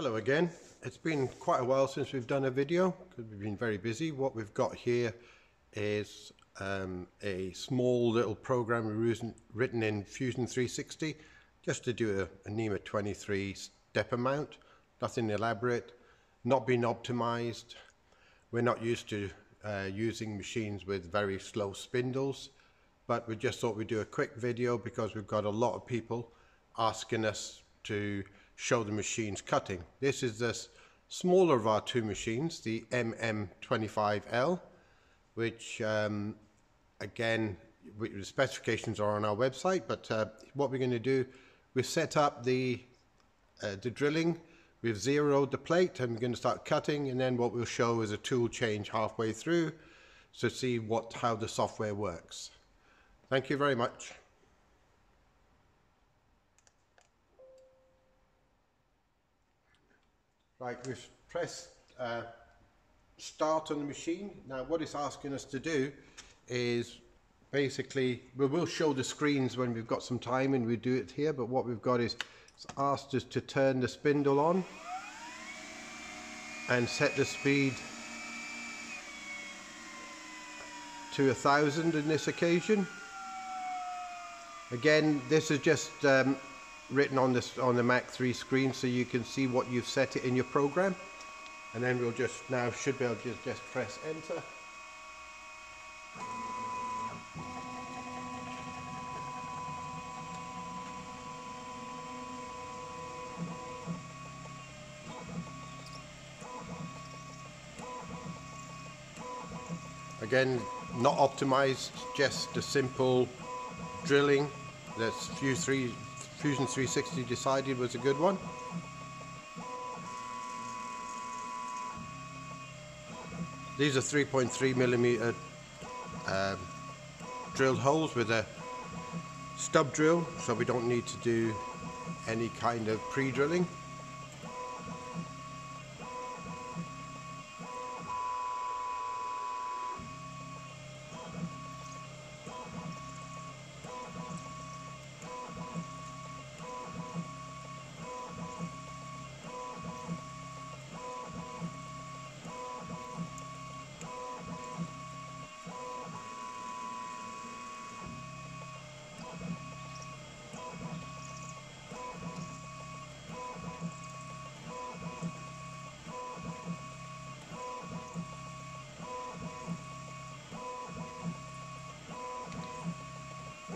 Hello again. It's been quite a while since we've done a video because we've been very busy. What we've got here is um, a small little program written in Fusion 360 just to do a, a NEMA 23 stepper mount. Nothing elaborate, not been optimized. We're not used to uh, using machines with very slow spindles, but we just thought we'd do a quick video because we've got a lot of people asking us to show the machines cutting. This is the smaller of our two machines, the MM25L, which um, again, the specifications are on our website, but uh, what we're going to do, we've set up the, uh, the drilling, we've zeroed the plate and we're going to start cutting and then what we'll show is a tool change halfway through to see what how the software works. Thank you very much. Right, we've pressed uh, start on the machine. Now what it's asking us to do is basically, we will show the screens when we've got some time and we do it here, but what we've got is it's asked us to turn the spindle on and set the speed to a thousand in this occasion. Again, this is just um, written on this on the Mach 3 screen so you can see what you've set it in your program. And then we'll just now should be able to just, just press enter. Again not optimized just a simple drilling. That's few three Fusion 360 decided was a good one. These are 3.3 millimeter um, drilled holes with a stub drill, so we don't need to do any kind of pre-drilling.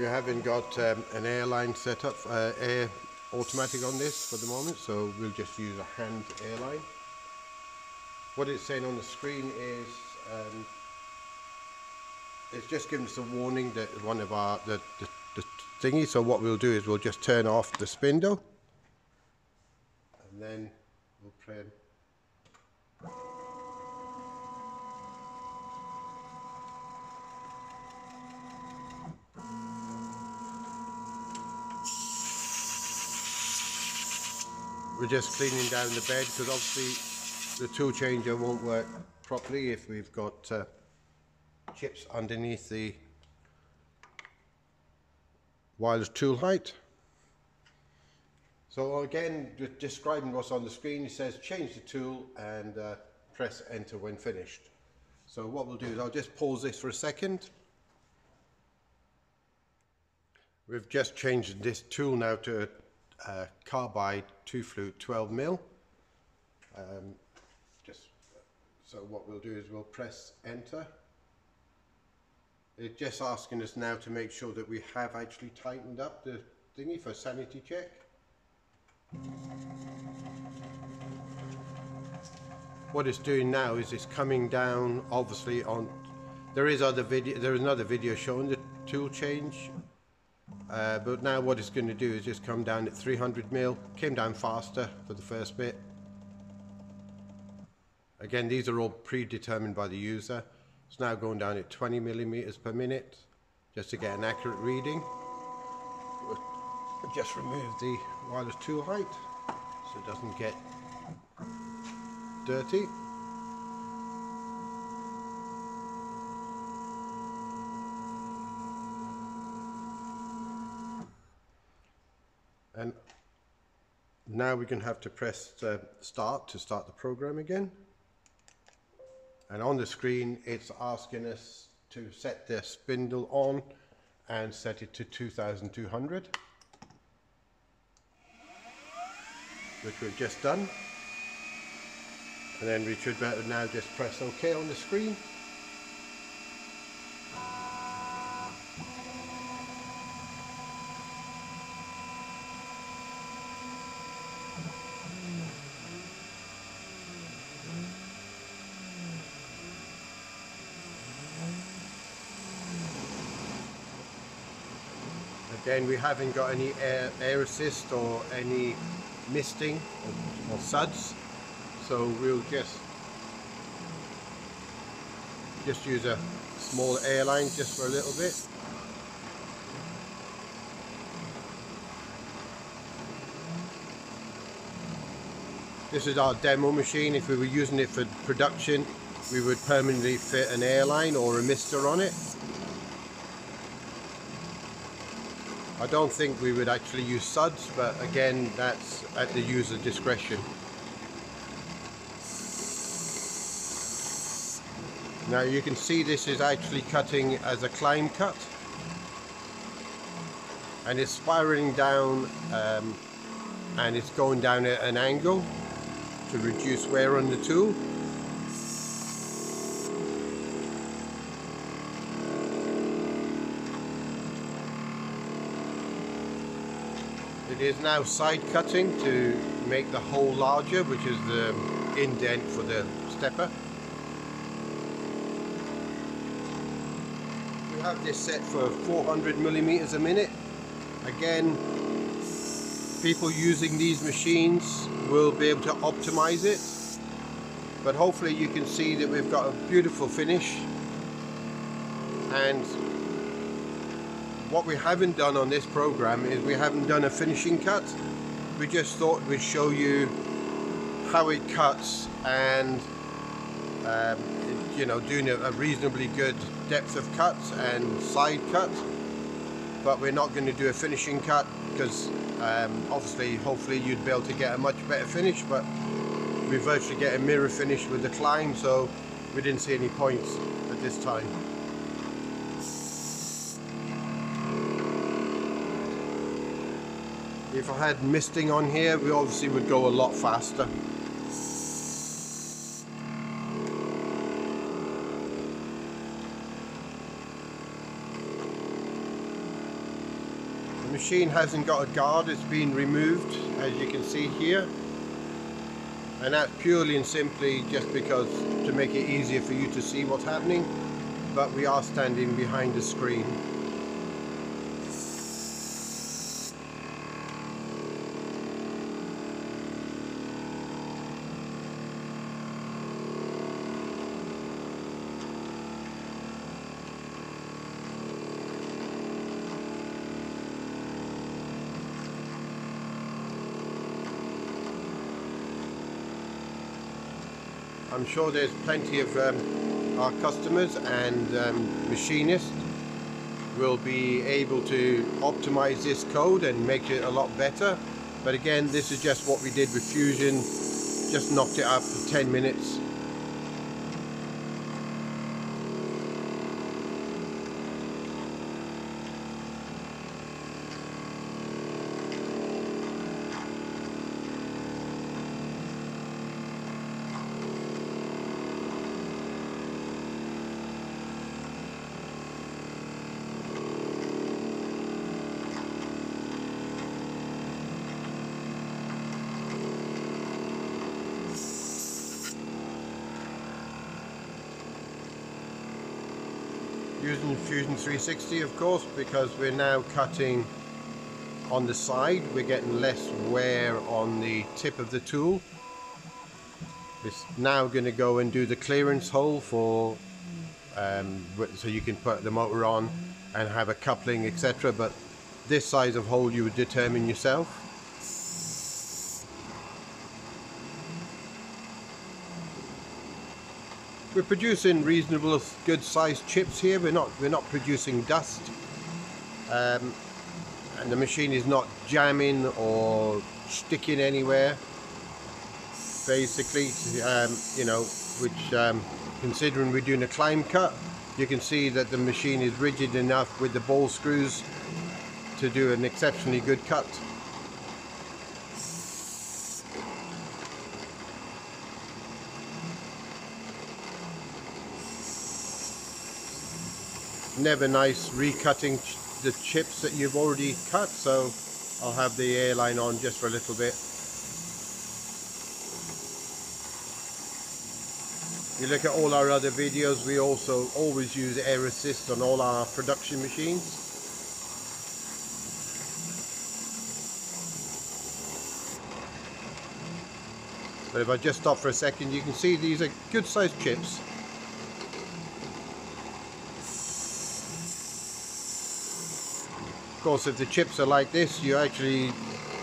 You haven't got um, an airline setup, uh, air automatic on this for the moment, so we'll just use a hand airline. What it's saying on the screen is um, it's just giving us a warning that one of our the, the, the thingy. So what we'll do is we'll just turn off the spindle, and then we'll press we're just cleaning down the bed because obviously the tool changer won't work properly if we've got uh, chips underneath the wireless tool height. So again, describing what's on the screen, it says change the tool and uh, press enter when finished. So what we'll do is I'll just pause this for a second. We've just changed this tool now to uh, carbide two flute 12 mil. Um, just so what we'll do is we'll press enter. It's just asking us now to make sure that we have actually tightened up the thingy for sanity check. What it's doing now is it's coming down obviously on there is other video there is another video showing the tool change uh, but now what it's going to do is just come down at 300 mil. Came down faster for the first bit. Again, these are all predetermined by the user. It's now going down at 20 millimeters per minute, just to get an accurate reading. We'll just remove the wireless tool height so it doesn't get dirty. And now we're going to have to press start to start the program again. And on the screen, it's asking us to set the spindle on and set it to 2200, which we've just done. And then we should now just press OK on the screen. Again, we haven't got any air, air assist or any misting or, or suds, so we'll just just use a small airline just for a little bit. This is our demo machine. If we were using it for production, we would permanently fit an airline or a mister on it. I don't think we would actually use suds, but again, that's at the user discretion. Now you can see this is actually cutting as a climb cut and it's spiraling down um, and it's going down at an angle to reduce wear on the tool. Is now side cutting to make the hole larger, which is the indent for the stepper. We have this set for 400 millimeters a minute. Again, people using these machines will be able to optimize it. But hopefully you can see that we've got a beautiful finish and what we haven't done on this program is we haven't done a finishing cut. We just thought we'd show you how it cuts and um, you know doing a, reasonably good depth of cut and side cut but we're not going to do a finishing cut because um, obviously hopefully you'd be able to get a much better finish but we virtually get a mirror finish with the climb so we didn't see any points at this time. If I had misting on here, we obviously would go a lot faster. The machine hasn't got a guard, it's been removed, as you can see here. And that's purely and simply just because to make it easier for you to see what's happening. But we are standing behind the screen. I'm sure there's plenty of um, our customers and um, machinists will be able to optimize this code and make it a lot better. But again, this is just what we did with Fusion, just knocked it up for 10 minutes using Fusion 360 of course because we're now cutting on the side. We're getting less wear on the tip of the tool. It's now going to go and do the clearance hole for um, so you can put the motor on and have a coupling etc but this size of hole you would determine yourself We're producing reasonable, good sized chips here. We're not we're not producing dust, um, and the machine is not jamming or sticking anywhere. Basically um, you know which um, considering we're doing a climb cut you can see that the machine is rigid enough with the ball screws to do an exceptionally good cut never nice recutting ch the chips that you've already cut so I'll have the airline on just for a little bit. You look at all our other videos we also always use air assist on all our production machines. But if I just stop for a second you can see these are good sized chips Of course, if the chips are like this, you actually,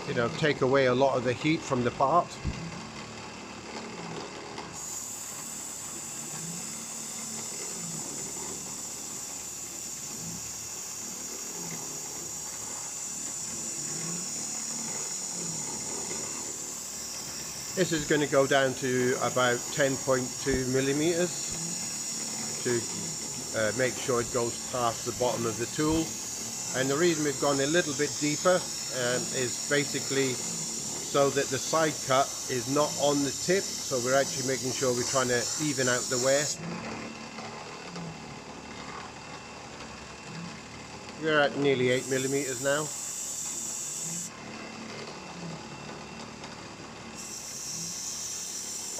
you know, take away a lot of the heat from the part. This is going to go down to about 10.2 millimeters to uh, make sure it goes past the bottom of the tool and the reason we've gone a little bit deeper um, is basically so that the side cut is not on the tip. So we're actually making sure we're trying to even out the wear. We're at nearly 8 millimeters now.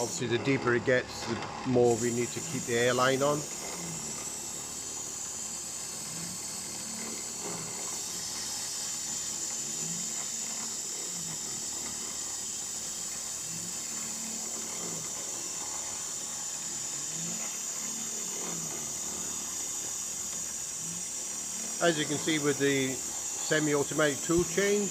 Obviously the deeper it gets the more we need to keep the airline on as you can see with the semi-automatic tool change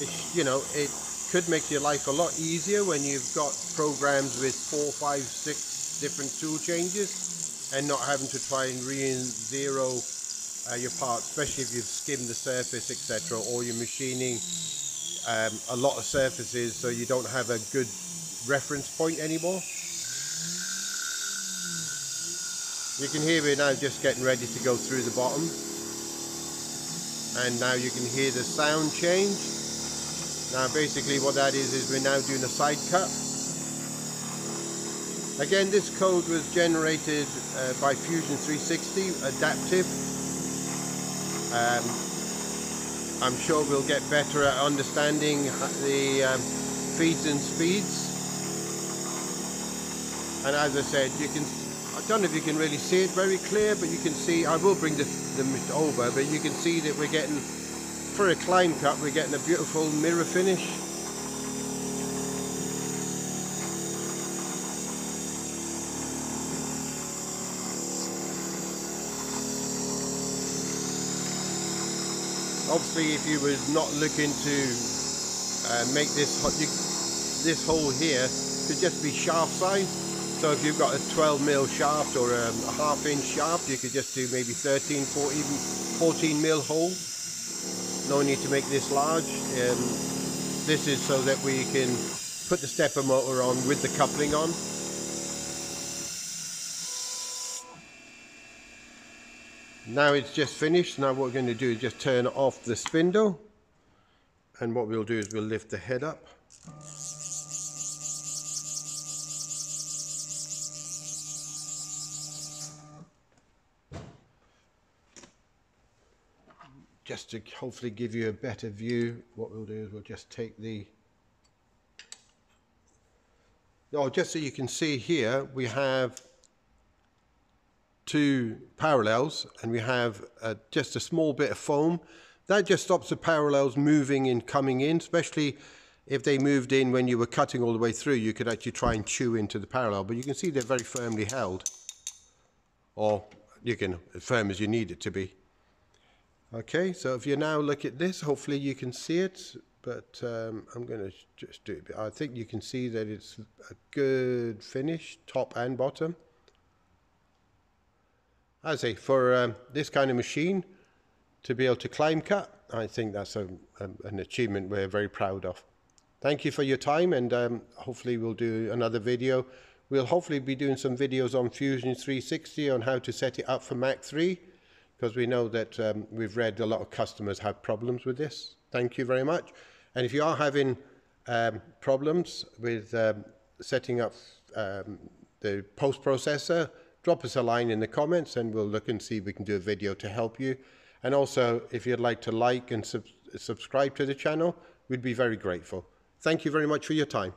it's, you know it could make your life a lot easier when you've got programs with four five six different tool changes and not having to try and re-zero uh, your parts especially if you've skimmed the surface etc or you're machining um, a lot of surfaces so you don't have a good reference point anymore. You can hear me now just getting ready to go through the bottom and now you can hear the sound change. Now basically what that is is we're now doing a side cut. Again this code was generated uh, by Fusion 360 adaptive. Um, I'm sure we'll get better at understanding the um, feeds and speeds. And as I said you can don't know if you can really see it very clear, but you can see, I will bring the, the over, but you can see that we're getting, for a climb cut, we're getting a beautiful mirror finish. Obviously, if you was not looking to uh, make this, this hole here could just be shaft size, so if you've got a 12 mil shaft or a, half inch shaft, you could just do maybe 13, 14, 14 mil hole. No need to make this large. Um, this is so that we can put the stepper motor on with the coupling on. Now it's just finished. Now what we're going to do is just turn off the spindle. And what we'll do is we'll lift the head up. Just to hopefully give you a better view, what we'll do is we'll just take the Oh, just so you can see here, we have two parallels and we have uh, just a small bit of foam. That just stops the parallels moving and coming in, especially if they moved in when you were cutting all the way through, you could actually try and chew into the parallel, but you can see they're very firmly held. Or you can, as firm as you need it to be. Okay, so if you now look at this, hopefully you can see it, but um, I'm going to just do it. I think you can see that it's a good finish, top and bottom. I say, for um, this kind of machine, to be able to climb cut, I think that's a, a, an achievement we're very proud of. thank you for your time and um, hopefully we'll do another video. We'll hopefully be doing some videos on Fusion 360 on how to set it up for Mach 3 because we know that um, we've read a lot of customers have problems with this. Thank you very much. And if you are having um, problems with um, setting up um, the post processor, drop us a line in the comments and we'll look and see if we can do a video to help you. And also, if you'd like to like and sub subscribe to the channel, we'd be very grateful. Thank you very much for your time.